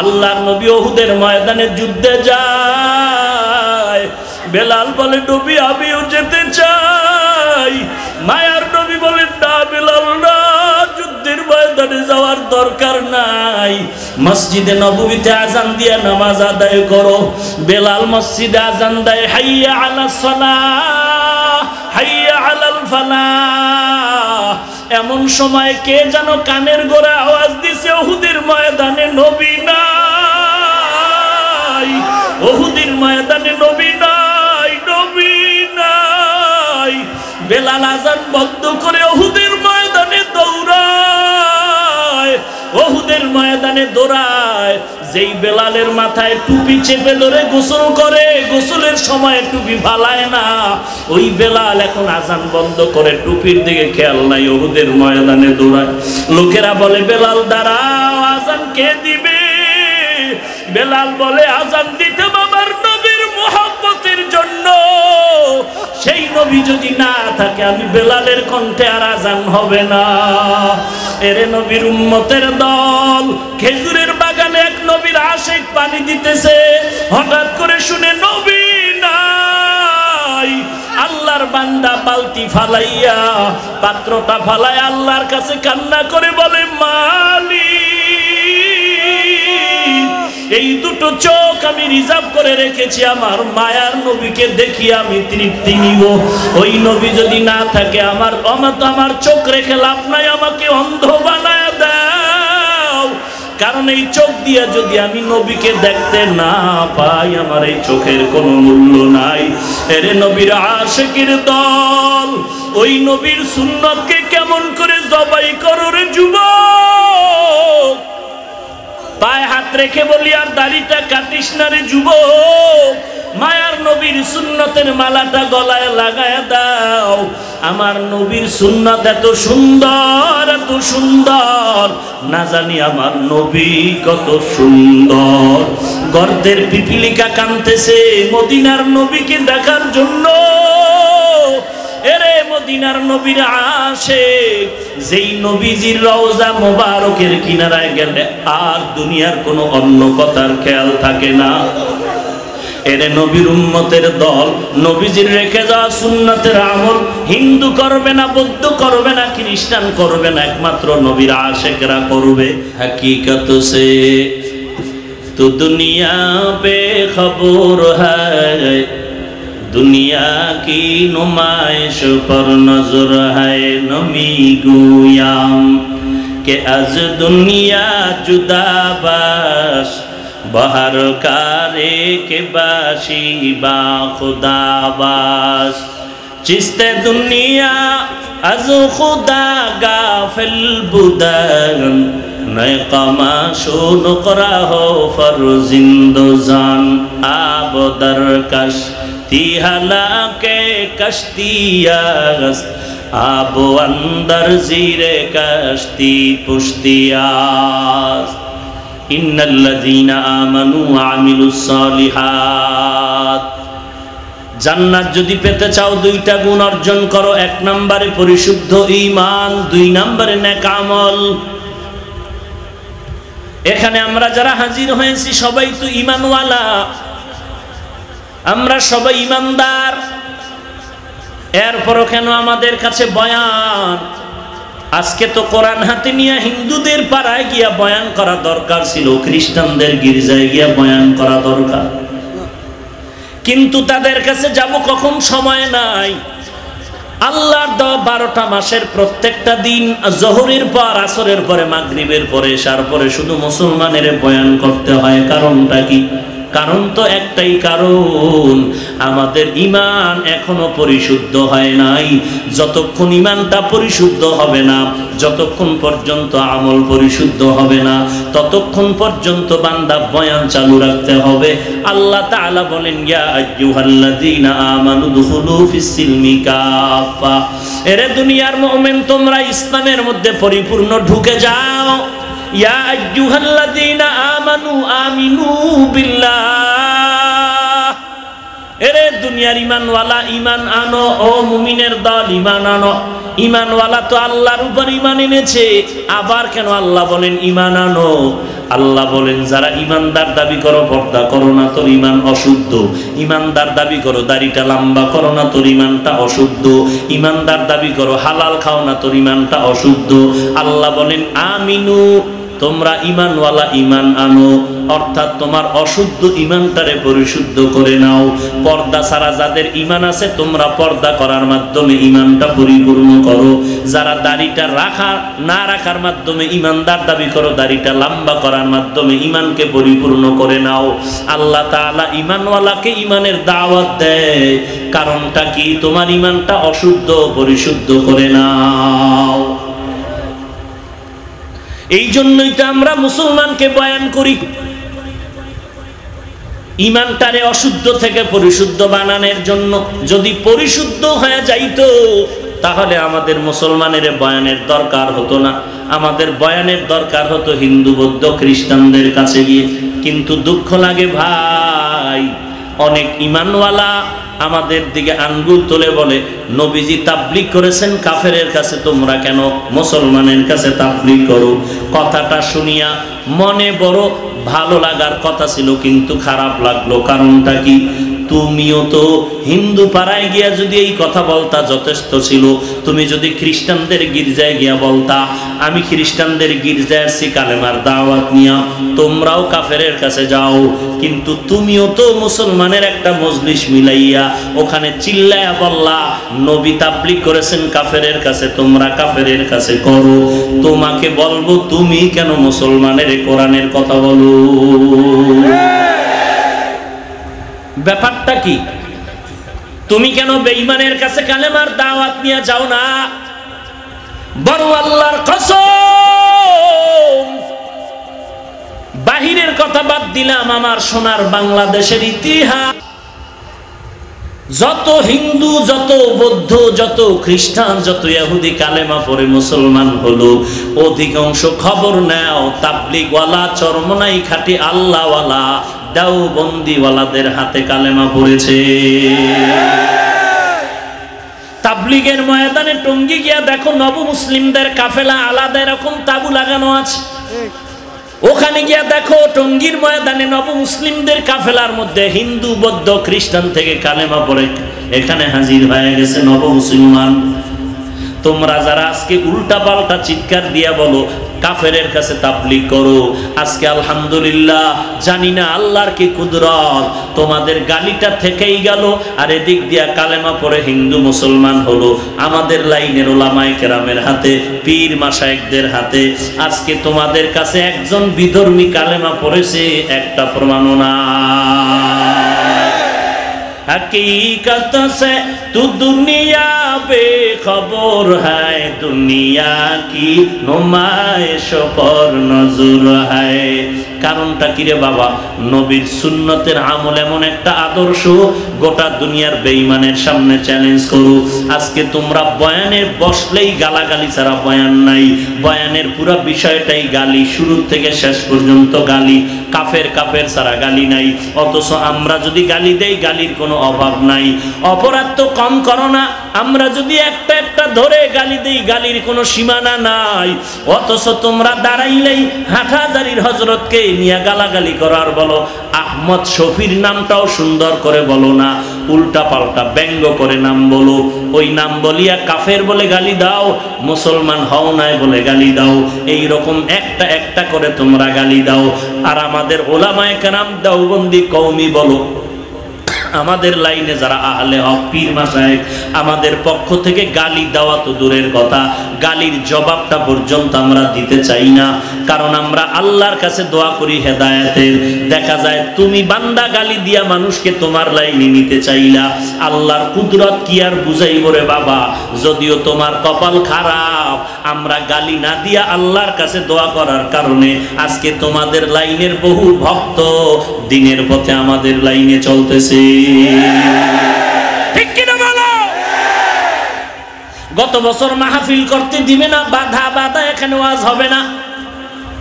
আল্লাহর নবী ওহুদের ময়দানে যুদ্ধে যায়। বেলাল বলে, নবী, আমিও যেতে চাই। মায়ার নবী বলেন না, বেলাল, না, যুদ্ধের ময়দানে যাওয়ার দরকার নাই। মসজিদে নবীতে আজান দিয়ে নামাজ আদায় করো। বেলাল মসজিদে আজান দেয়, হাইয়া আলা সালাহ হাইয়া আলাল ফালাহ এমন সময় কে যেন কানের গোড়া আওয়াজ দিছে, ওহুদের ময়দানে নবী নাই, ওহুদের ময়দানে নবী নাই নবী নাই। বেলাল আজান বন্ধ করে ওহুদের ময়দানে দৌড়ায়। ওহুদের ময়দানে দৌড়ায়। যেই বেলালের মাথায় টুপি চেপে ধরে গোসল করে, গোসলের সময় টুপি ফালায় না। ওই বেলাল এখন আজান বন্ধ করে, টুপির দিকে খেয়াল নাই ওহুদের ময়দানে দৌড়ায়। লোকেরা বলে, বেলাল, দাঁড়াও, আজান কে দিবে? বেলাল বলে, আজান দিতে বাবার নবীর মোহাম্মতের জন্য। সেই নবী যদি না থাকে, আমি বেলালের কণ্ঠে আর আজান হবে না। এরে নবীর উম্মতের দল। খেজুরের বাগানে এক নবীর আশেক পানি দিতেছে। হঠাৎ করে শুনে নবী নাই। আল্লাহর বান্দা বালতি ফালাইয়া পাত্রটা ফালাই আল্লাহর কাছে কান্না করে বলে, মালিক এই দুটো চোখ আমি রিজার্ভ করে রেখেছি আমার মায়ার নবীকে দেখি আমি তৃপ্তি নিব। ওই নবী যদি না থাকে আমার আমার তো আমার চোখ রেখে লাভ নাই, আমাকে অন্ধ বানায় দাও। কারণ এই চোখ দিয়ে যদি আমি নবীকে দেখতে না পাই, আমার এই চোখের কোনো মূল্য নাই। এরে নবীর আশেকের দল, ওই নবীর সুন্নতকে কেমন করে জবাই করো রে যুবক? পায়ে হাত রেখে বলি, আর দাড়িটা কাটিস না রে যুবক। মায়ার নবীর সুন্নতের মালাটা গলায় লাগায় দাও। আমার নবীর সুন্নত এত সুন্দর এত সুন্দর। না জানি আমার নবী কত সুন্দর। গর্তের পিপিলিকা কানতেছে মদিনার নবীকে দেখার জন্য মদিনার নবীরা আসে। যেই নবীজির রওজা মোবারকের কিনারায় গেলে আর দুনিয়ার কোনো অন্য কথার খেয়াল থাকে না। এরে নবীর উম্মতের দল, নবীজির রেখে যাওয়া সুন্নাতের আমল, হিন্দু করবে না, বৌদ্ধ করবে না, খ্রিস্টান করবে না, একমাত্র নবীর আশেকরা করবে। হাকিকত সে। তো দুনিয়া পে খবর হয়। দুনিয়া কি নুমাইশ পর নজর হায় নমি গুয়াম। কে আজ দুনিয়া জুদাবাস বহার কারে কে বাসি বা খুদাবাস। চিস্তে দুনিয়া আজ খুদা গাফিল বুদান নয় কমা শুন করা হো ফর জিন্দোজান আবদর কাশ तिहला के कश्तियास आब अंदर जीरे कश्ती पुश्तियास ইন্নাল্লাযীনা আমানু ওয়া আমিলুস সালিহাত জান্নাত যদি পেতে চাও দুইটা গুণ অর্জন করো এক নম্বরে পরিশুদ্ধ ঈমান দুই নম্বরে নেক আমল এখানে আমরা যারা হাজির হয়েছি সবাই তো ঈমানওয়ালা আমরা সবাই ঈমানদার এরপরও কেন আমাদের কাছে বয়ান? আজকে তো কোরআন হাতে নিয়ে হিন্দুদের পাড়ায় গিয়া বয়ান করা দরকার ছিল, খ্রিস্টানদের গির্জায় গিয়া বয়ান করা দরকার। কিন্তু তাদের কাছে যাব কখন সময় নাই। আল্লাহর দেওয়া বারোটা মাসের প্রত্যেকটা দিন, জহরের পর, আসরের পরে, মাগরিবের পরে এসার পরে শুধু মুসলমানের বয়ান করতে হয়, কারণটা কি? কারণ তো একটাই কারণ, আমাদের ইমান এখনও পরিশুদ্ধ হয় নাই। যতক্ষণ ইমানটা পরিশুদ্ধ হবে না, যতক্ষণ পর্যন্ত আমল পরিশুদ্ধ হবে না, ততক্ষণ পর্যন্ত বান্দা বয়ান চালু রাখতে হবে। আল্লাহ তাআলা বলেন, ইয়া এরে দুনিয়ার মুমিন, তোমরা ইসলামের মধ্যে পরিপূর্ণ ঢুকে যাও। ইয়া আইয়ুহাল্লাযীনা আমানু আমিনু বিল্লাহ। এরে দুনিয়ার ইমানওয়ালা, ইমান আনো, ও মুমিনের দল, ইমান আনো। ইমানওয়ালা তো আল্লাহর উপর ইমান এনেছে, আবার কেন আল্লাহ বলেন ইমান আনো? আল্লাহ বলেন, যারা ইমানদার দাবি করো, পর্দা করো না, তোর ইমান অশুদ্ধ। ইমানদার দাবি করো, দাড়িটা লম্বা করো না, তোর ইমানটা অশুদ্ধ। ইমানদার দাবি করো, হালাল খাও না, তোর ইমানটা অশুদ্ধ। আল্লাহ বলেন, আমিনু তোমরা ইমানওয়ালা ইমান আনো, অর্থাৎ তোমার অশুদ্ধ ইমানটারে পরিশুদ্ধ করে নাও। পর্দা ছাড়া যাদের ইমান আছে, তোমরা পর্দা করার মাধ্যমে ইমানটা পরিপূর্ণ করো। যারা দাড়িটা রাখা, না রাখার মাধ্যমে ইমানদার দাবি করো, দাড়িটা লম্বা করার মাধ্যমে ইমানকে পরিপূর্ণ করে নাও। আল্লাহ তাআলা ইমানওয়ালাকে ইমানের দাওয়াত দেয়। কারণটা কি? তোমার ইমানটা অশুদ্ধ, পরিশুদ্ধ করে নাও। এই জন্যই তো আমরা মুসলমানকে বয়ান করি। ইমানটারে অশুদ্ধ থেকে পরিশুদ্ধ বানানোর জন্য যদি পরিশুদ্ধ হয়ে যাইতো, তাহলে আমাদের মুসলমানের বয়ানের দরকার হতো না। আমাদের বয়ানের দরকার হতো হিন্দু, বৌদ্ধ, খ্রিস্টানদের কাছে গিয়ে। কিন্তু দুঃখ লাগে ভাই অনেক ইমানওয়ালা আমাদের দিকে আঙ্গুল তুলে বলে, নবীজি তাবলিক করেছেন কাফেরের কাছে, তোমরা কেন মুসলমানের কাছে তাবলিক করো? কথাটা শুনিয়া মনে বড় ভালো লাগার কথা ছিল, কিন্তু খারাপ লাগল। কারণটা কি? তুমিও তো হিন্দু পাড়ায় গিয়া যদি এই কথা বলতা যথেষ্ট ছিল। তুমি যদি খ্রিস্টানদের গির্জায় গিয়া বলতা, আমি খ্রিস্টানদের গির্জায় আসছি কালেমার দাওয়াত নিয়া, তোমরাও কাফেরের কাছে যাও। কিন্তু তুমিও তো মুসলমানের একটা মজলিস মিলাইয়া ওখানে চিল্লায়া বললা, নবী তাবলিক করেছেন কাফেরের কাছে, তোমরা কাফেরের কাছে করো। তোমাকে বলব, তুমি কেন মুসলমানের কোরআনের কথা বলো? ব্যাপারটা কি? তুমি কেন বেঈমানের কাছে কালেমার দাওয়াত নিয়ে যাও না? বড় আল্লাহর কসম, বাহিরের কথা বাদ দিলাম, আমার সোনার বাংলাদেশের ইতিহাস। যত হিন্দু, যত বৌদ্ধ, যত খ্রিস্টান, যত ইহুদি কালেমা পরে মুসলমান হলো, অধিকাংশ খবর নাও, তাবলিগওয়ালা চরমনাই খাটি আল্লাহওয়ালা দাও বন্দিওয়ালাদের হাতে কালেমা পড়েছে। তাবলিগের ময়দানে টঙ্গি গিয়া দেখো নব মুসলিমদের কাফেলা আলাদা এরকম তাবু লাগানো আছে। ওখানে গিয়া দেখো টঙ্গির ময়দানে নব মুসলিমদের কাফেলার মধ্যে হিন্দু, বৌদ্ধ, খ্রিস্টান থেকে কালেমা পড়ে। এখানে হাজির হয়ে গেছে নব মুসলমান। তোমরা যারা আজকে উল্টা পাল্টা চিৎকার দিয়া বলো কাফেরের কাছে তাবলিগ করো। আজকে আলহামদুলিল্লাহ জানি না আল্লাহর কি কুদরত, তোমাদের গালিটা থেকেই গেল, আর এদিক দিয়া কালেমা পড়ে হিন্দু মুসলমান হলো। আমাদের লাইনের ওলামায় কেরামের হাতে, পীর মাসায়েকদের হাতে। আজকে তোমাদের কাছে একজন বিধর্মী কালেমা পড়েছে, একটা প্রমাণও না हकीकत से तू दुनिया बेखबर है दुनिया की नुमाइश पर नजर है কারণটা কি রে বাবা নবীর সুন্নতের আমল এমন একটা আদর্শ গোটা দুনিয়ার বেঈমানের সামনে চ্যালেঞ্জ করো আজকে তোমরা বয়ানের বসলেই গালাগালি ছাড়া বয়ান নাই বয়ানের পুরো বিষয়টাই গালি শুরু থেকে শেষ পর্যন্ত গালি কাফের কাফের ছাড়া গালি নাই। অথচ আমরা যদি গালি দেই, গালির কোনো অভাব নাই। অপরাধ তো কম করো না। আমরা যদি একটা একটা ধরে গালি দেই, গালির কোনো সীমানা নাই। অথচ তোমরা দাঁড়াইলেই হাঁটাজারির হজরতকে নিয়ে গালাগালি করার বলো আহমদ শফির নামটাও সুন্দর করে বলো না, উল্টা পাল্টা ব্যঙ্গ করে নাম বলো। ওই নাম বলিয়া কাফের বলে গালি দাও, মুসলমান হও নাই বলে গালি দাও। এই রকম একটা একটা করে তোমরা গালি দাও। আর আমাদের ওলামায় কানাম দাওবন্দি কৌমি বলো। আমাদের লাইনে যারা আহলে হক পীর মাসায় আমাদের পক্ষ থেকে গালি দেওয়া তো দূরের কথা। গালির জবাবটা পর্যন্ত আমরা দিতে চাই না। কারণ আমরা আল্লাহর কাছে দোয়া করি হেদায়েতের। দেখা যায় তুমি বান্দা গালি দিয়া মানুষকে তোমার লাইনে নিতে চাইলা। আল্লাহর কুদরত কি আর বুঝাইব রে বাবা? যদিও তোমার কপাল খারাপ আমরা গালি না দিয়া আল্লাহর কাছে দোয়া করার কারণে আজকে তোমাদের লাইনের বহু ভক্ত দিনের পথে আমাদের লাইনে চলতেছে। গত বছর মাহফিল করতে দিবে না, বাধা বাধা এখানে ওয়াজ হবে না।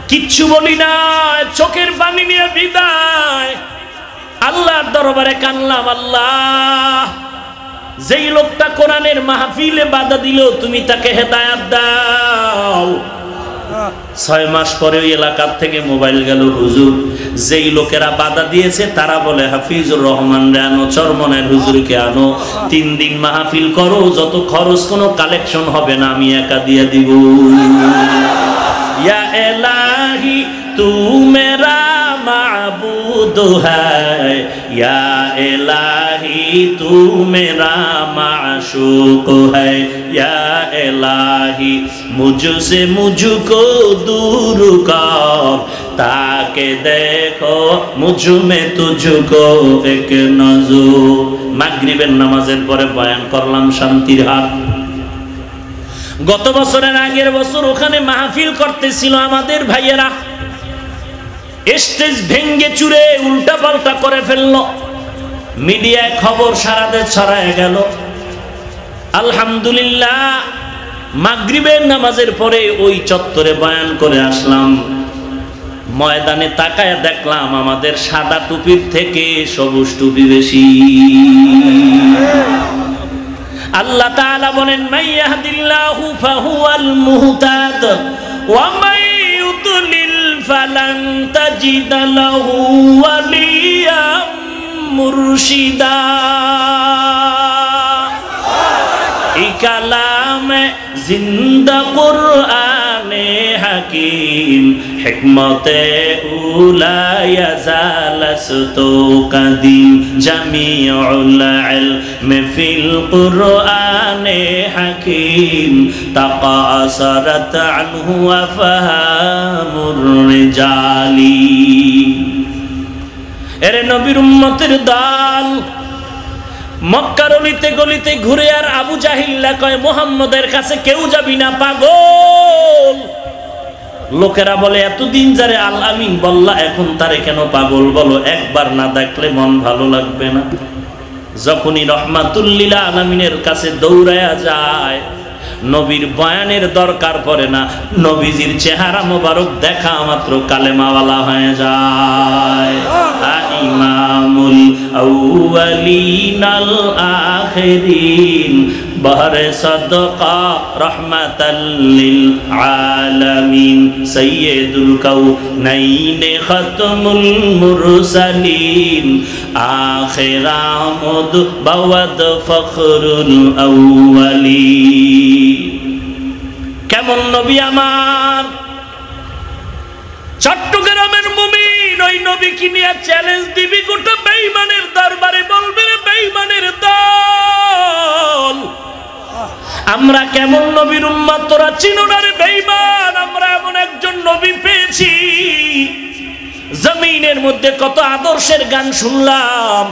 কিচ্ছু বলি না, চোখের পানি নিয়ে বিদায়। আল্লাহর দরবারে কানলাম, আল্লাহ। যেই লোকটা কোরআনের মাহফিলে বাধা দিল তুমি তাকে হেদায়াত দাও। ছয় মাস পরে ওই এলাকার থেকে মোবাইল গেল, হুজুর, যেই লোকেরা বাধা দিয়েছে তারা বলে, হাফিজুর রহমান রে আনো, চরমনের হুজুরকে আনো। তিন দিন মাহফিল করো, যত খরচ কোনো কালেকশন হবে না, আমি একা দিয়ে দিব। ইয়া এলাহি তু মেরা दोहाय या इलाही तू मेरा माशूक है या इलाही मुझसे मुझको दूर कर তাকে দেখো মুজুমে তুজুকো এক নজু মাগরিবের নামাজের পরে বয়ান করলাম শান্তির হাত। গত বছরের আগের বছর ওখানে মাহফিল করতেছিল আমাদের ভাইয়েরা। স্টেজ ভেঙ্গে চুরে উল্টা পাল্টা করে ফেলল। মিডিয়ায় খবর সারাতে ছড়ায় গেল। আলহামদুলিল্লাহ, মাগরিবের নামাজের পরে ওই চত্বরে বয়ান করে আসলাম। ময়দানে তাকায় দেখলাম আমাদের সাদা টুপির থেকে সবুজ টুপি বেশি। আল্লাহ তাআলা বলেন, মাইয়াহদিল্লাহু ফাহুয়াল মুহতাদ ওয়া ফালান তাজিদ লাহু ওয়ালিয়াম কালামে জিন্দা কুরআনে হাকিম, হিকমতে উলায়া জালাসতু কাদিম জামিউল ইলম ফিল কুরআনে হাকিম, তাকাসারাত আনহু আফহামুর রিজালি। এরে নবীর উম্মতের দল মক্কার অলিতে গলিতে ঘুরে আর আবু জাহিল্লা কয়, মোহাম্মদের কাছে কেউ যাবি না, পাগল! লোকেরা বলে, এতদিন যারে আল আমিন বললা, এখন তারে কেন পাগল বলো? একবার না দেখলে মন ভালো লাগবে না। যখনই রহমাতুল্লিলা আলামিনের কাছে দৌড়ায়া যায়, নবীর বয়ানের দরকার পড়ে না, নবীজির চেহারা মোবারক দেখা মাত্র কালেমাওয়ালা হয়ে যায়। ইমামুল আউয়ালিনাল আখিরিন, বহরে সদকা রহমাতাল্লিল আলামিন। সৈয়দুল কাউনাইনে খতমুল মুরসালিন। আখির আমদ বাওয়াদ ফখরুল আউয়ালিন। কেমন নবী আমার? চট্টগ্রামের মুমিন ওই নবী কি নিয়ে চ্যালেঞ্জ দিবি গোটা বেঈমানের দরবারে, বলবে রে বেঈমানের দল? আমরা কেমন নবীর উম্মাত? তোরা চিনো না রে বেঈমান? আমরা এমন একজন নবী পেয়েছি। জমিনের মধ্যে কত আদর্শের গান শুনলাম।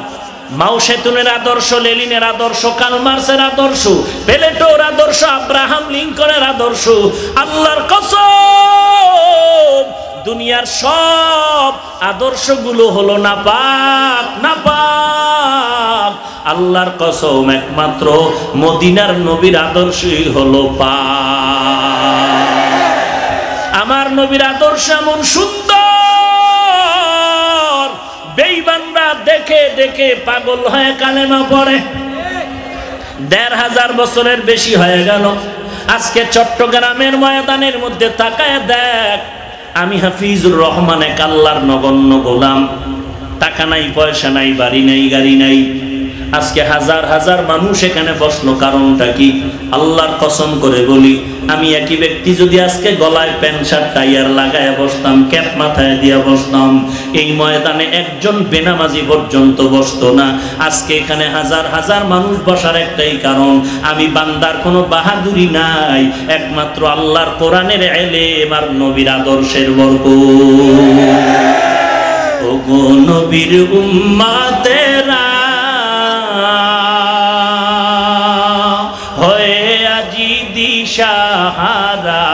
মাও সেতুনের আদর্শ, লেলিনের আদর্শ কালমার্সের আদর্শ, পেলেটোর আদর্শ, আব্রাহাম লিঙ্কনের আদর্শ। আল্লাহর কসম দুনিয়ার সব আদর্শগুলো হলো না পাক না পাক আল্লাহর কসম একমাত্র মদিনার নবীর আদর্শই হলো পাক। আমার নবীর আদর্শ এমন সুন্দর। বেইবানরা দেখে দেখে পাগল হয়ে কালেমা পড়ে। দেড় হাজার বছরের বেশি হয়ে গেল। আজকে চট্টগ্রামের ময়দানের মধ্যে তাকায় দেখ আমি হাফিজুর রহমান এক আল্লাহর নগণ্য গোলাম। টাকা নাই, পয়সা নাই, বাড়ি নাই, গাড়ি নাই। আজকে হাজার হাজার মানুষ এখানে বসল, কারণটা কি? আল্লাহর কসম করে বলি আমি একই ব্যক্তি যদি আজকে গলায় প্যান্ট, শার্ট টাইয়ার লাগায় বসতাম, ক্যাপ মাথায় দিয়ে বসতাম, এই ময়দানে একজন বেনামাজি পর্যন্ত বসতো না। আজকে এখানে হাজার হাজার মানুষ বসার একটাই কারণ, আমি বান্দার কোনো বাহাদুরি নাই, একমাত্র আল্লাহর কোরআনের এলেম আর নবীর আদর্শের বর্গ ওগো নবীর উম্মাতেরা দিশাহারা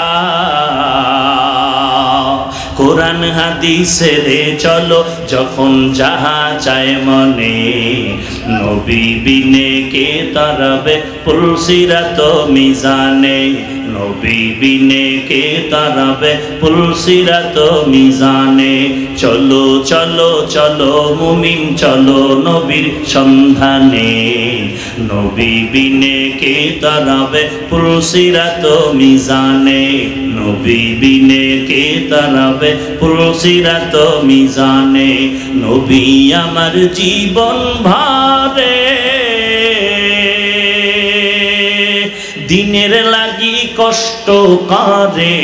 কোরআন হাদিসে রে চলো যখন যাহা চায় মনে নবী বিনে কে তরবে পুলসিরাত মিজানে? নবী বিনে কে তারাবে পুলসিরাত মিজানে? চলো চলো চলো মুমিন, চলো নবীর সন্ধানে। নবী বিনে কে তারাবে পুলসিরাত মিজানে? নবী বিনে কে তারাবে পুলসিরাত মিজানে? নবী আমার জীবন ভারে দিনের লাগি কষ্ট করে।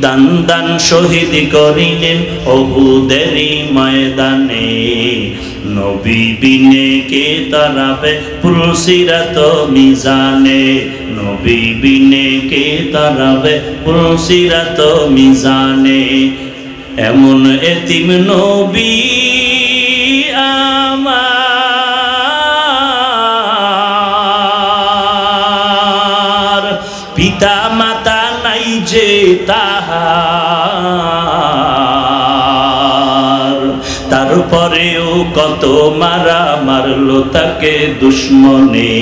দান দান শহীদ করিলেন অহুদেরই ময়দানে। নবী বিনে কে তারাবে পুলসিরাত মিজানে। নবী বিনে কে তারাবে পুলসিরাত মিজানে। এমন এতিম নবী তারপরেও কত মারা মারলো তাকে দুশ্মনে।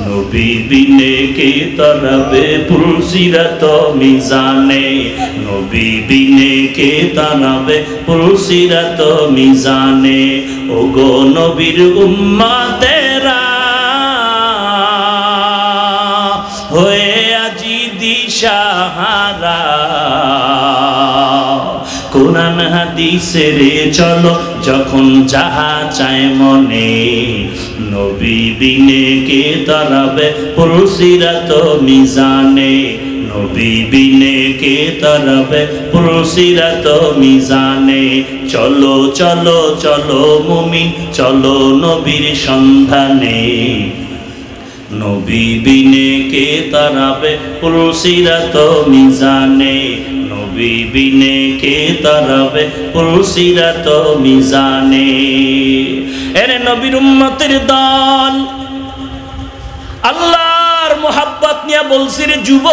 নবী বিনে কে তরাবে পুলসিরাত মিজানে। নবী বিনে কে তারাবে পুলসিরাত মিজানে। গো নবীর উম্মাতেরা কোরআন হাদিসের চলো, যখন যাহা চায় মনে। নবী বিনে কে তারাবে পুলসিরাত মিজানে। নবী বিনে কে তারাবে পুলসিরাত মিজানে। চলো চলো চলো মুমিন, চলো নবীর সন্ধানে। নবী বিনে কে তারাবে পুলসিরাত মিজানে। নবী বিনে কে তারাবে পুলসিরাত মিজানে। এরে নবীর উম্মতের দল। আল্লাহর মোহাব্বত নিয়ে বলছি রে যুব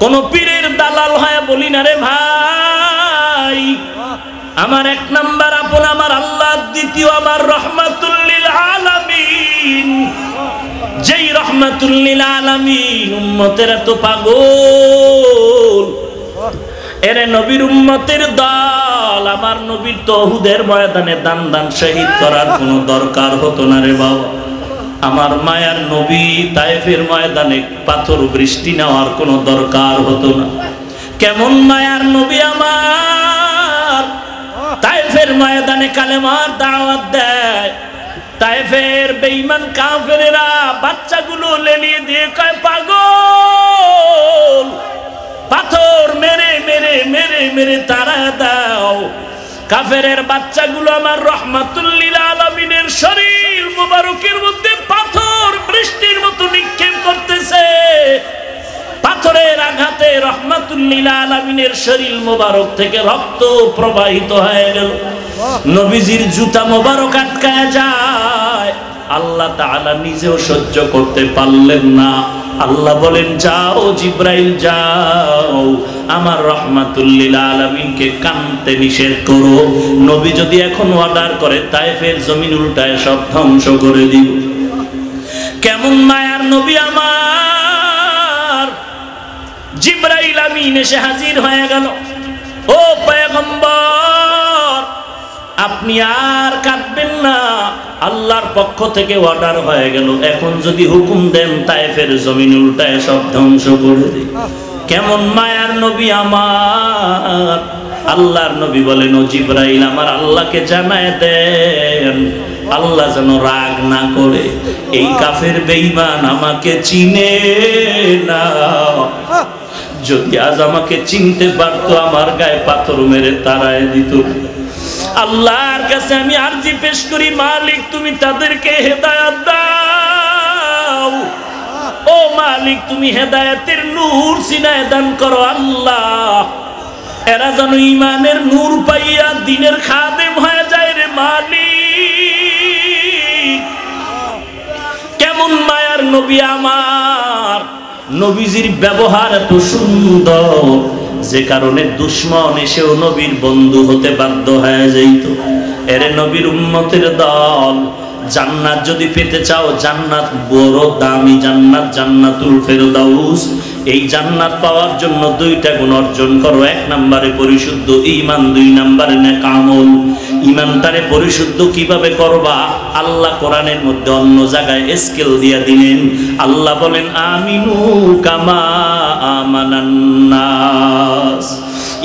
কোন পীরের দালাল হয় বলি না রে ভাই। আমার এক নাম্বার আপন, আমার আল্লাহ দ্বিতীয়, আমার রহমাতুল্লিল আলামিন। যেই রহমাতুল্লিল আলামিন উম্মতের এত পাগল, এরে নবীর উম্মতের দল, আমার নবীর তহুদের ময়দানে দান দান শহীদ করার কোনো দরকার হতো না রে বাবা। আমার মায়ার নবী তাইফের ময়দানে পাথর বৃষ্টি নেওয়ার কোনো দরকার হতো না। কেমন মায়ার নবী আমার তাইফের ময়দানে কালেমার দাওয়াত দেয় তাইফের বেঈমান কাফেরেরা বাচ্চাগুলো লেলিয়ে দিয়ে কয়, পাগল! পাথর মেরে মেরে মেরে মেরে তারা দাও। কাফেরের বাচ্চাগুলো আমার রহমাতুল্লিল আলমিনের শরীর মুবারকের মধ্যে পাথর বৃষ্টির মতো নিক্ষেপ করতেছে। পাথরের আঘাতে রহমাতুল্লিল আলমিনের শরীর মোবারক থেকে রক্ত প্রবাহিত হয়ে গেল। নবীজির জুতা মোবারক আটকায় যায়। আল্লাহ তাআলা নিজেও সহ্য করতে পারলেন না। আল্লাহ বলেন, যাও জিব্রাইল, যাও। আমার রহমাতুল্লিল আলমিনকে কানতে নিষেধ করো। নবী যদি এখন অর্ডার করে তাইফের জমিন উল্টায় সব ধ্বংস করে দিব। কেমন মায়ার নবী আমার। জিব্রাইল আমিন এসে হাজির হয়ে গেল। ও পয়গম্বর, আপনি আর কাঁদবেন না, আল্লাহর পক্ষ থেকে অর্ডার হয়ে গেল। এখন যদি হুকুম দেন তাইফের জমিন উল্টায় সব ধ্বংস করে দে কেমন মায়ার নবী আমার। আল্লাহর নবী বলেন, ও জিব্রাইল, আমার আল্লাহকে জানায় দেন। আল্লাহ যেন রাগ না করে। এই কাফের বেঈমান আমাকে চিনে না। যদি আজ আমাকে চিনতে পারতো, আমার গায়ে পাথর মেরে তারায় দিত। আল্লাহর কাছে আমি আরজি পেশ করি, মালিক, তুমি তাদেরকে হেদায়াত দাও। ও মালিক, তুমি হেদায়েতের নূর সিনায় দান করো আল্লাহ। এরা যেন ইমানের নূর পাইয়া দিনের খাদেম হয়ে যায় রে মালিক। কেমন মায়ার নবী আমার। নবীজির ব্যবহার এত সুন্দর, যে কারণে দুশ্মন এসেও নবীর বন্ধু হতে বাধ্য হয়ে যাইত এরে নবীর উম্মতের দল, জান্নাত যদি পেতে চাও, জান্নাত বড় দামি জান্নাত, জান্নাতুল ফেরদাউস। এই জান্নাত পাওয়ার জন্য দুইটা গুণ অর্জন করো। এক নম্বরে পরিশুদ্ধ ইমান দুই নাম্বারে নেকামল ইমানটারে পরিশুদ্ধ কীভাবে করবা? আল্লাহ কোরআনের মধ্যে অন্য জায়গায় স্কেল দিয়া দিলেন। আল্লাহ বলেন, আমিনু কামা আমানান্নাস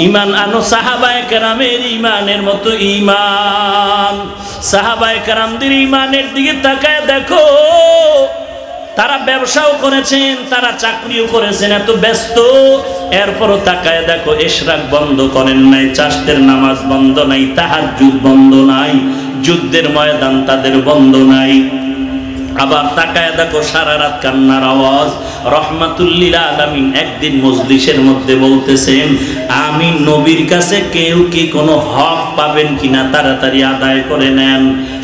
ইমান আনো সাহাবায়ে কেরামের ইমানের মতো ইমান। সাহাবায়ে কেরামদের ইমানের দিকে তাকায় দেখো। তারা ব্যবসাও করেছেন, তারা চাকরিও করেছেন, এত ব্যস্ত। এরপরও তাকায় দেখো, এশরাক বন্ধ করেন নাই, চাষদের নামাজ বন্ধ নাই তাহার যুগ বন্ধ নাই, যুদ্ধের ময়দান তাদের বন্ধ নাই। আবার তাকায় দেখো, সারা রাত কান্নার আওয়াজ রহমাতুল্লিল আলামিন একদিন মজলিসের মধ্যে বলতেছেন, আমি নবীর কাছে কেউ কি কোনো হক পাবেন কিনা তাড়াতাড়ি আদায় করে নেন?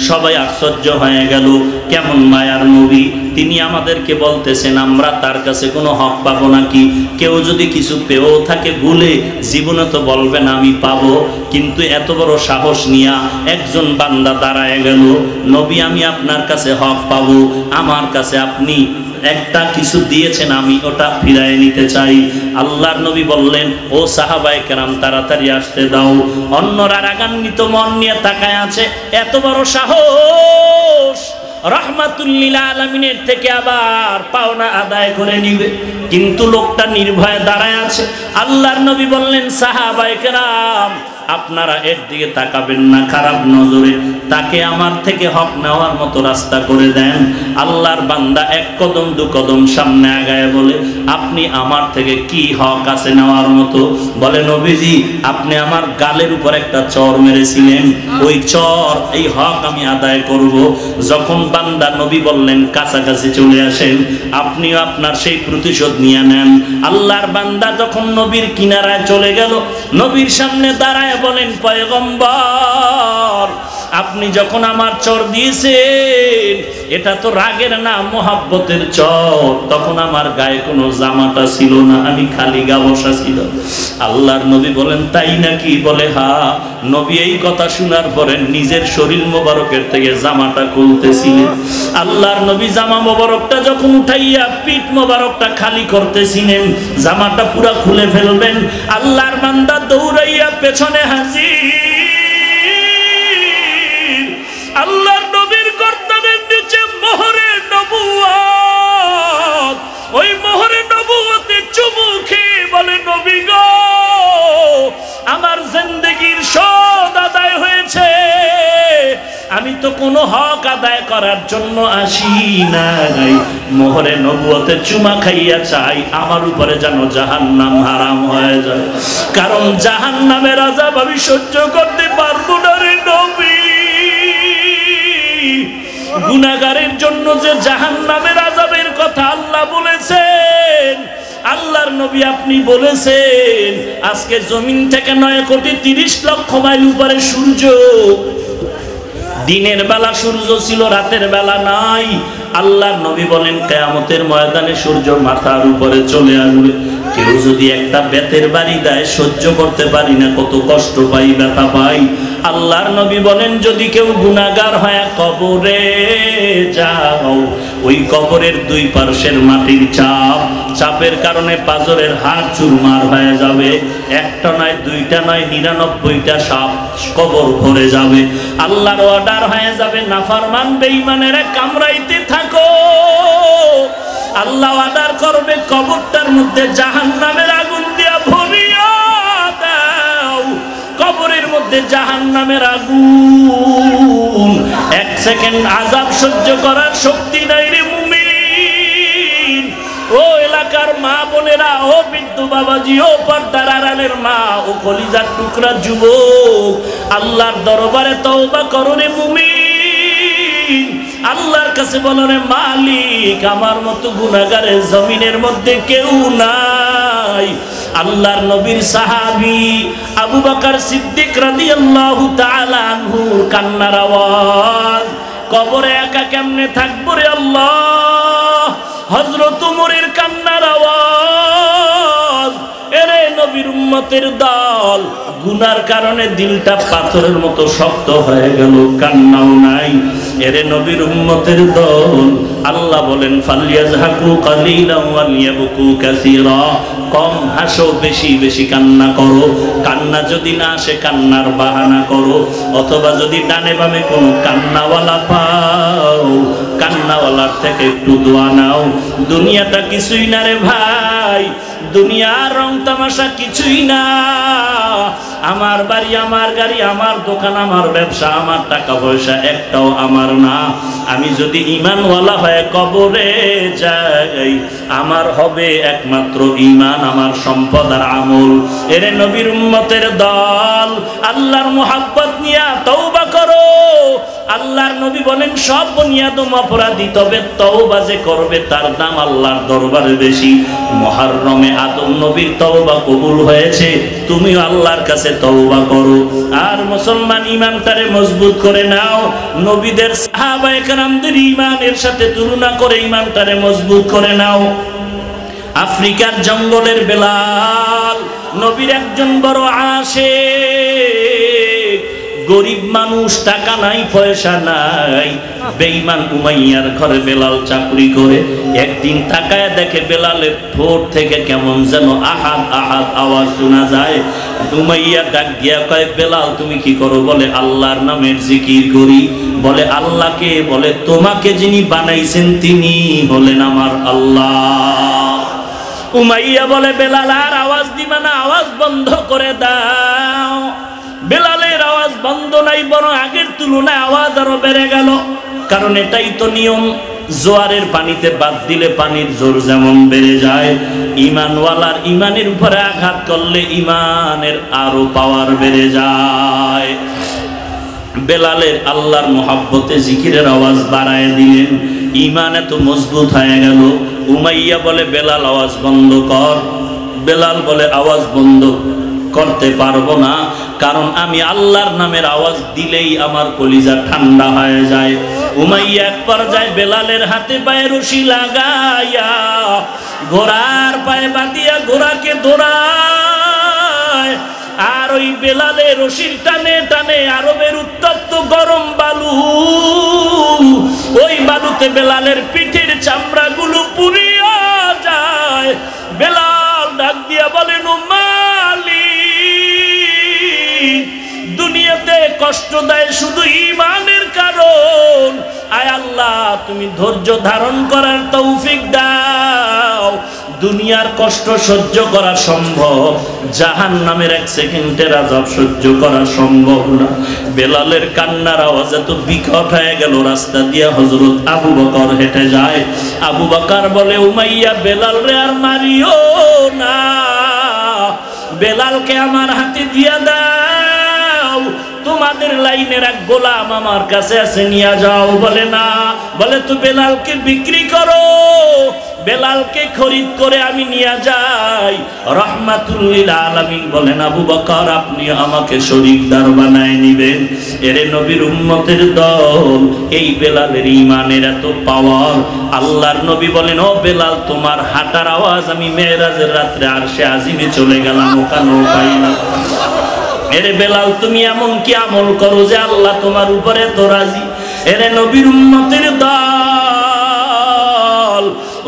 সবাই আশ্চর্য হয়ে গেল, কেমন মায়ার নবী? তিনি আমাদেরকে বলতেছেন, আমরা তার কাছে কোনো হক পাবো নাকি? কেউ যদি কিছু পেয়েও থাকে ভুলে জীবনে তো বলবেন, আমি পাবো। কিন্তু এত বড় সাহস নিয়া একজন বান্দা দাঁড়ায় গেল, নবী, আমি আপনার কাছে হক পাবো। আমার কাছে আপনি একটা কিছু দিয়েছেন, আমি ওটা ফিরায় নিতে চাই। আল্লাহর নবী বললেন, ও সাহাবাই কেরাম, তাড়াতাড়ি আসতে দাও। অন্যরা রাগান্বিত, মন নিয়ে তাকায় আছে, এত বড় সাহস! রহমাতুল্লিল আলমিনের থেকে আবার পাওনা আদায় করে নিবে। কিন্তু লোকটা নির্ভয়ে দাঁড়ায় আছে। আল্লাহর নবী বললেন সাহাবাই কেরাম আপনারা এর দিকে তাকাবেন না, খারাপ নজরে। তাকে আমার থেকে হক নেওয়ার মতো রাস্তা করে দেন। আল্লাহর বান্দা এক কদম, দু কদম সামনে আগায় বলে, আপনি আমার থেকে কি হক আছে নেওয়ার মতো? বলে, নবীজি, আপনি আমার গালের উপর একটা চর মেরেছিলেন। ওই চর, এই হক আমি আদায় করব। যখন বান্দা নবী বললেন, কাছাকাছি চলে আসেন, আপনিও আপনার সেই প্রতিশোধ নিয়ে নেন। আল্লাহর বান্দা যখন নবীর কিনারায় চলে গেল, নবীর সামনে দাঁড়ায় বলেন পয়গম্বর আপনি যখন আমার চর দিয়েছেন, এটা তো রাগের না, মোহাব্বতের চর। তখন আমার গায়ে কোনো জামাটা ছিল না, আমি খালি গা বসা ছিল। আল্লাহর নবী বলেন, তাই নাকি? বলে, হা, নবী এই কথা শোনার পরে নিজের শরীর মোবারকের থেকে জামাটা খুলতেছিলেন। আল্লাহর নবী জামা মোবারকটা যখন উঠাইয়া পিঠ মোবারকটা খালি করতেছিলেন, জামাটা পুরা খুলে ফেলবেন। আল্লাহর বান্দা দৌড়াইয়া পেছনে হাজির। নবুয়াত। ওই মোহরে নবুয়তে চুমু খেয়ে বলে, নবী গো, আমার জিন্দগির সদ আদায় হয়েছে। আমি তো কোনো হক আদায় করার জন্য আসি নাই। মোহরে নবুয়তে চুমা খাইয়া চাই, আমার উপরে যেন জাহান্নাম হারাম হয়ে যায়। কারণ জাহান্নামের আজাব আমি সহ্য করতে পারব না রে নবী। গুনাগারের জন্য যে জাহান নামের আজাবের কথা আল্লাহ বলেছেন, আল্লাহর নবী আপনি বলেছেন, আজকে জমিন থেকে নয় কোটি তিরিশ লক্ষ মাইল উপরে সূর্য। দিনের বেলা সূর্য ছিল, রাতের বেলা নাই। আল্লাহর নবী বলেন, কেয়ামতের ময়দানে সূর্য মাথার উপরে চলে আসবে। কেউ যদি একটা বেতের বাড়ি দেয়, সহ্য করতে পারি না, কত কষ্ট পাই, ব্যথা পাই। আল্লাহর নবী বলেন, যদি কেউ গুনাগার হয়, কবরে যাও। ওই কবরের দুই পার্শ্বের মাটির চাপ, চাপের কারণে পাজরের হাড় চুরমার হয়ে যাবে। একটা নয়, দুইটা নয়, নিরানব্বইটা সাপ কবর ভরে যাবে। আল্লাহর অর্ডার হয়ে যাবে। নাফারমান বেঈমানেরা কামড়াইতে থাকো। আল্লাহ অর্ডার করবে কবরটার মধ্যে জাহান নামের আগুন দিয়া দাও কবরের মধ্যে জাহান নামের আগুন। এক সেকেন্ড আজাব সহ্য করার শক্তি নাই রে মুমিন। ও এলাকার মা বোনেরা, ও বিদ্যু বাবাজি, ও পর্দার মা, ও কলিজার টুকরা যুবক, আল্লাহর দরবারে তওবা করো রে মুমিন। আল্লাহর কাছে বলো রে মালিক, আমার মতো গুনাগারের জমিনের মধ্যে কেউ নাই। আল্লাহর নবীর সাহাবি আবু বকর সিদ্দিক রাদিয়াল্লাহু তাআলা আনহুর কান্নার আওয়াজ, কবরে একা কেমনে থাকব রে আল্লাহ? হযরত উমরের কান্নার আওয়াজ, এরে নবীর উম্মতের দল, গুনার কারণে দিলটা পাথরের মতো শক্ত হয়ে গেল, কান্নাও নাই। এরে নবীর উম্মতের দল। আল্লাহ বলেন ফালিয়াজহাকু কালিলাম ওয়ালিয়াবকু কাসীরা। কম হাসো, বেশি বেশি কান্না করো। কান্না যদি না আসে, কান্নার বাহানা করো। অথবা যদি ডানে বামে কোনো কান্নাওয়ালা পাও, কান্নাওয়ালার থেকে একটু দোয়া নাও। দুনিয়াটা কিছুই না রে ভাই। দুনিয়ার রং তামাশা কিছুই না। আমার বাড়ি, আমার গাড়ি, আমার দোকান, আমার ব্যবসা, আমার টাকা পয়সা একটাও আমার না। আমি যদি ইমানওয়ালা হয়ে কবরে যাই, আমার হবে একমাত্র ইমান আমার সম্পদ আর আমল। এরে নবীর উম্মতের দল, আল্লাহর মোহাব্বত নিয়া তৌবা করো। আল্লাহর নবী বলেন, সব বনিয়াদম অপরাধী, তবে তওবা যে করবে তার দাম আল্লাহর দরবারে বেশি। মহারমে আদম নবীর তওবা কবুল হয়েছে তুমি আল্লাহর কাছে তওবা করো। আর মুসলমান ইমানটারে মজবুত করে নাও, নবীদের সাহাবা একরামদের ইমানের সাথে তুলনা করে ইমানটারে মজবুত করে নাও। আফ্রিকার জঙ্গলের বেলাল, নবীর একজন বড় আসে গরিব মানুষ, টাকা নাই, পয়সা নাই। বেঈমান উমাইয়ার ঘরে বেলাল চাকরি করে একদিন তাকায় দেখে বেলালের ঠোঁট থেকে কেমন যেন আহাত আহাত আওয়াজ শোনা যায়। উমাইয়া ডাক দিয়া কয়, বেলাল, তুমি কি করো? বলে, আল্লাহর নামের জিকির করি। বলে, আল্লাহকে? বলে, তোমাকে যিনি বানাইছেন তিনি হলেন আমার আল্লাহ। উমাইয়া বলে, বেলাল, আর আওয়াজ দিবা না, আওয়াজ বন্ধ করে দাও। বেলালের বন্ধ নাই, বরং আগের তুলনায় আওয়াজ আরও বেড়ে গেল। কারণ এটাই তো নিয়ম, জোয়ারের পানিতে বাদ দিলে পানির জোর যেমন বেড়ে যায়। ইমানওয়ালার ইমানের উপরে আঘাত করলে ইমানের আরও পাওয়ার বেড়ে যায়। বেলালের আল্লাহর মোহাব্বতে জিকিরের আওয়াজ বাড়ায় দিলেন। ইমান এত মজবুত হয়ে গেল। উমাইয়া বলে, বেলাল, আওয়াজ বন্ধ কর। বেলাল বলে, আওয়াজ বন্ধ করতে পারব না। কারণ আমি আল্লাহর নামের আওয়াজ দিলেই আমার কলিজা ঠান্ডা হয়ে যায়। উমাইয়া এক পর্যায়ে বেলালের হাতে পায়ে রশি লাগাইয়া, ঘোড়ার পায়ে বাঁধিয়া ঘোড়াকে দৌড়ায় আর ওই বেলালে রশির টানে টানে আরবের উত্তপ্ত গরম বালু, ওই বালুতে বেলালের পিঠের চামড়াগুলো পুড়িয়া যায়। বেলাল ডাক দিয়া বলেন মালিক দুনিয়াতে কষ্ট দেয় শুধু ইমানের কারণ। আয় আল্লাহ, তুমি ধৈর্য ধারণ করার তৌফিক দাও। দুনিয়ার কষ্ট সহ্য করা সম্ভব জাহান নামের এক সেকেন্ডের আজাব সহ্য করা সম্ভব না। বেলালের কান্নার আওয়াজ এত বিকট হয়ে গেল, রাস্তা দিয়ে হজরত আবু বকর হেঁটে যায়। আবু বকর বলে, উমাইয়া, বেলাল রে আর মারিও না। বেলালকে আমার হাতে দিয়া দাও। তোমাদের লাইনের এক গোলাম আমার কাছে আছে, নিয়ে যাও, বলে না। বলে, তো বেলালকে বিক্রি করো। বেলালকে খরিদ করে আমি নিয়ে যাই। রহমাতুল্লিল আলামিন বলেন, আবু বকর, আপনি আমাকে শরীকদার বানায় নিবেন। এরে নবীর উম্মতের দল, এই বেলালের ইমানের এত পাওয়ার আল্লাহর নবী বলেন, ও বেলাল, তোমার হাঁটার আওয়াজ, আমি মেয়েরাজের রাত্রে আর সে আজিমে চলে গেলাম, ওখানেও না। এরে বেলাল, তুমি এমন কি আমল করো যে আল্লাহ তোমার উপরে তো রাজি? এরে নবীর উম্মতের দল,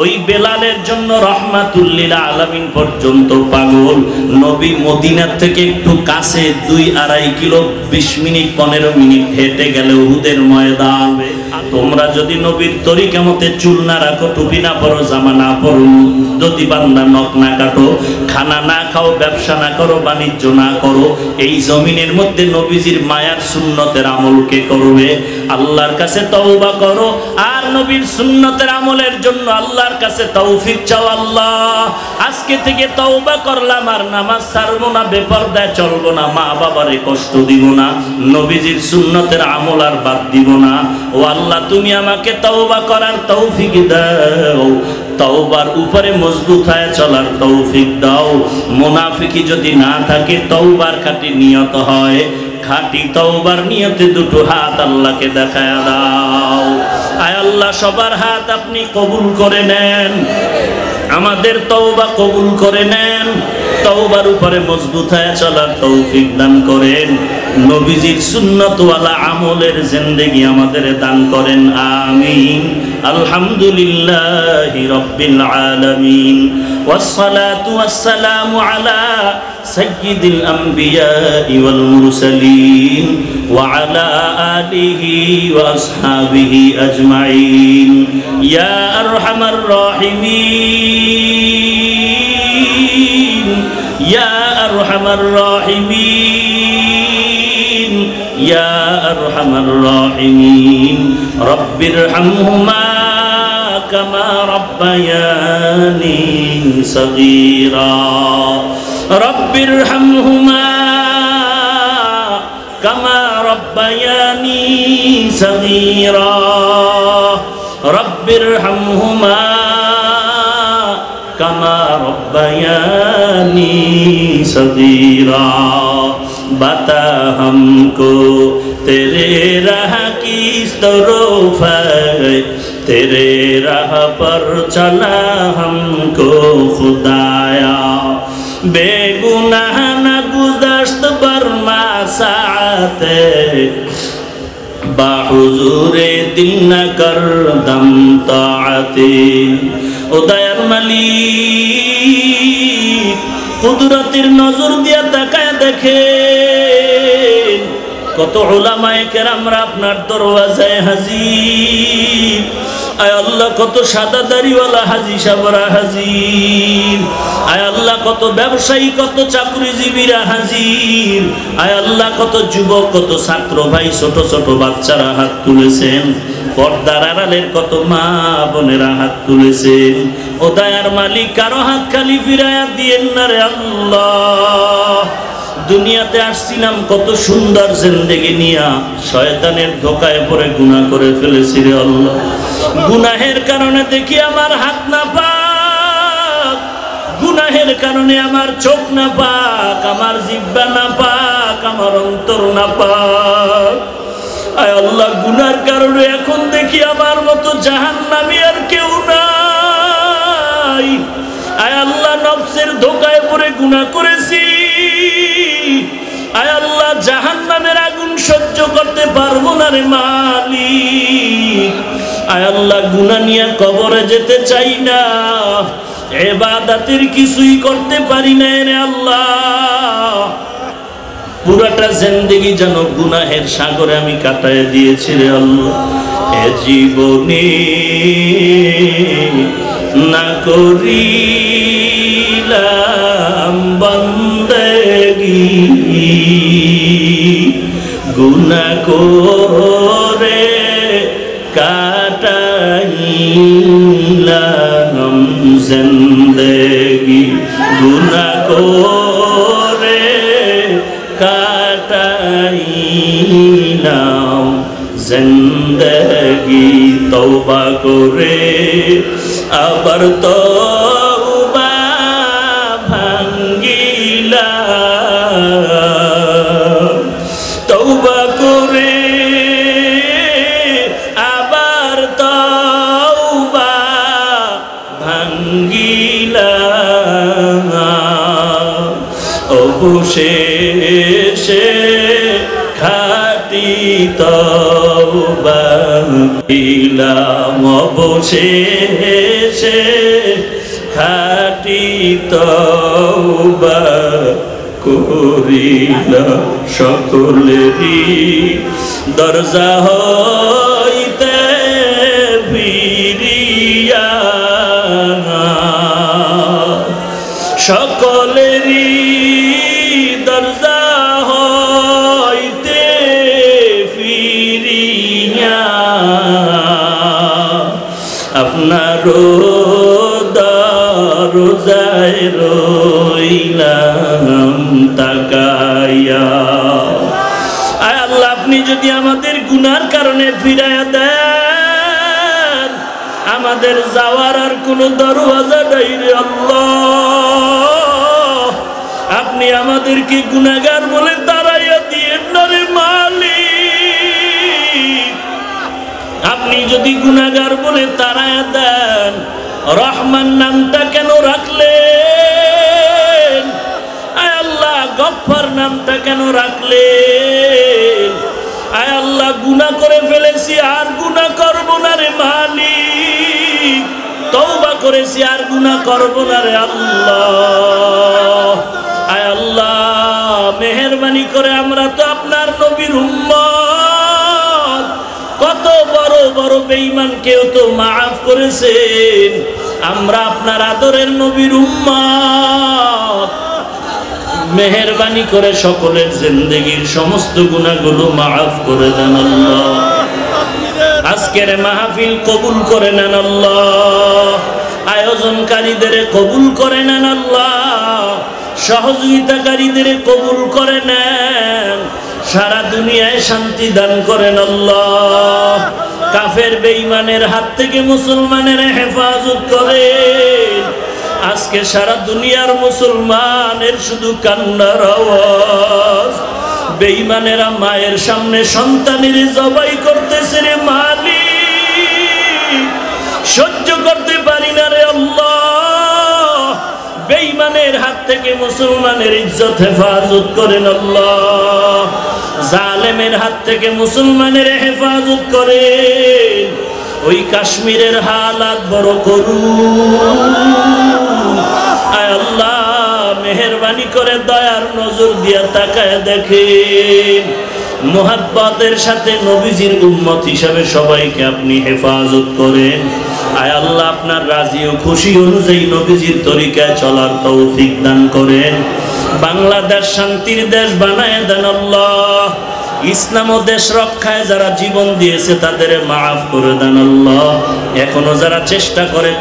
ওই বেলালের জন্য রহমাতুল্লিল আলামিন পর্যন্ত পাগল। নবী মদিনার থেকে একটু কাছে দুই আড়াই কিলো বিশ মিনিট, পনেরো মিনিট হেঁটে গেলে উহুদের ময়দান। তোমরা যদি নবীর তরিকা মতে চুল না রাখো, টুপি না পরো, জামা না পরো, যদি বান্দা নখ না কাটো, খানা না খাও, ব্যবসা না করো, বাণিজ্য না করো, এই জমিনের মধ্যে নবীজির মায়ার সুন্নতের আমলকে করবে? আল্লাহর কাছে তওবা করো, আর নবীর সুন্নতের আমলের জন্য আল্লাহর কাছে তৌফিক চাও আল্লাহ। আজকে থেকে তওবা করলাম, আর নামাজ ছাড়বো না, বেপরদায় চলবো না মা বাবারে কষ্ট দিব না, নবীজির সুন্নতের আমল আর বাদ দিব না। ও আল্লাহ তুমি আমাকে তওবা করার তৌফিক দাও। তওবার উপরে মজবুত হয়ে চলার তৌফিক দাও। মুনাফিকি যদি না থাকে, তওবার খাটি নিয়ত হয়। খাটি তওবার নিয়তে দুটো হাত আল্লাহকে দেখায় দাও। আয় আল্লাহ, সবার হাত আপনি কবুল করে নেন। আমাদের তওবা কবুল করে নেন। তাওবার উপরে মজবুত হয়ে চলার তৌফিক দান করেন। নবীজির সুন্নতওয়ালা আমলের জিন্দেগি আমাদের দান করেন। আমিন। আলহামদুলিল্লাহি রাব্বিল আলামিন। ওয়াস সালাতু ওয়াস সালামু আলা সাইয়্যিদিল আমবিয়া ওয়াল মুরসালিন ওয়া আলা আলিহি ওয়া আসহাবিহি আজমাইন। ইয়া আরহামার রাহিমিন। أرحم الراحمين. يا أرحم الراحمين. رب ارحمهما كما ربياني صغيرا. رب ارحمهما كما ربياني صغيرا. رب ارحمهما কামা রব্বায়ানি সগীরা বাতা হামকো তেরে রাহ কি তরফ তেরে রাহ পর চলা হামকো খুদায়া বেগুনাহ না গুজাস্ত বর্মা সাথে বাহুজুরে দিল না কর দম তাতে উদয়ের মালিক কুদরতের নজর দিয়া তাকায় দেখে কত ওলামায় কেরামরা আপনার দরওয়াজায় হাজির। আয় আল্লাহ, কত সাদা দাড়িওয়ালা হাজি, সাবরা হাজির আয় আল্লাহ, কত ব্যবসায়ী, কত চাকরিজীবীরা হাজির আয় আল্লাহ, কত যুবক, কত ছাত্র ভাই, ছোট ছোট বাচ্চারা হাত তুলেছেন। পর্দার আড়ালের কত মা বোনেরা হাত তুলেছেন। ও দায়ার মালিক, কারও হাত খালি ফিরায়া দিয়েন না রে আল্লাহ। দুনিয়াতে আসছিলাম, কত সুন্দর জিন্দেগি নিয়া শয়তানের ধোকায় পড়ে গুনাহ করে ফেলেছি রে আল্লাহ। গুনাহের কারণে দেখি আমার হাত না পাক, গুনাহের কারণে আমার চোখ না পাক, আমার জিব্বা না পাক, আমার অন্তর না পাক। আয় আল্লাহ, গুনার কারণে এখন দেখি আমার মতো জাহান্নামী আর কেউ নাই। আয় আল্লাহ, নফসের ধোকায় পড়ে গুনাহ করেছি। জাহান নামের আগুন সহ্য করতে পারব না রে মালিক। আয় আল্লাহ গুনা নিয়ে কবরে যেতে চাই না। এবাদাতের কিছুই করতে পারি না রে আল্লাহ। পুরাটা জিন্দগি যেন গুনাহের সাগরে আমি কাটায় দিয়েছি রে আল্লাহ। এ জীবনে না করিলাম বন্দগি। গুনা করে কাটাইলাম জিন্দগি। গুনা করে কাটাইলাম জিন্দগি তওবা করে আবার তওবা ভাঙ্গিলা। খাটি তওবা দিলাম অবশেষে খাটি তওবা করিলা সকলেরই। দরজা হইতে ফিরিয়া সকলেরই আপনার দরজায় রইলাম তাকাইয়া। আয় আল্লাহ, আপনি যদি আমাদের গুনার কারণে ফিরাইয়া দেন, আমাদের যাওয়ার আর কোনো দরওয়াজা নাই রে আল্লাহ। আপনি আমাদেরকে গুনাগার বলে আপনি যদি গুনাগার বলে তারায়া দেন, রহমান নামটা কেন রাখলেন? আয় আল্লাহ গফর নামটা কেন রাখলেন? গুনাহ করে ফেলেছি, আর গুনাহ করব না রে মালিক। তওবা করেছি, আর গুনাহ করব না রে আল্লাহ। আয় আল্লাহ, মেহেরবানি করে আমরা তো আপনার নবীর উম্মত। কত বড় বড় বেঈমান কেউ তো মাফ করেছেন। আমরা আপনার আদরের নবীর উম্মত। মেহেরবানি করে সকলের জিন্দগির সমস্ত গুণাগুলো মাফ করে দেন আল্লাহ। আজকের মাহফিল কবুল করে নেন আল্লাহ। আয়োজনকারীদের কবুল করে নেন আল্লাহ। সহযোগিতাকারীদের কবুল করে নেন। সারা দুনিয়ায় শান্তি দান করেন আল্লাহ। কাফের বেঈমানের হাত থেকে মুসলমানের হেফাজত করেন আজকে সারা দুনিয়ার মুসলমানের শুধু কান্নার আওয়াজ। বেঈমানেরা মায়ের সামনে সন্তানের জবাই করতেছে রে মালি সহ্য করতে পারি না রে আল্লাহ। বেঈমানের হাত থেকে মুসলমানের ইজ্জত হেফাজত করেন আল্লাহ। জালেমের হাত থেকে মুসলমানের হেফাজত করে। ওই কাশ্মীরের হালাত বড় করুন। আয় আল্লাহ, মেহরবানি করে দয়ার নজর দিয়া তাকায় দেখেন। মোহাব্বতের সাথে নবীজির উম্মত হিসাবে সবাইকে আপনি হেফাজত করেন। আয় আল্লাহ, আপনার রাজি ও খুশি অনুযায়ী নবীজির তরিকায় চলার তৌফিক দান করেন। বাংলাদেশ শান্তির দেশ বানায় দেন ইসলাম ও দেশ রক্ষায় যারা জীবন দিয়েছে তাদের মাফ করে দেন এখনও যারা চেষ্টা করে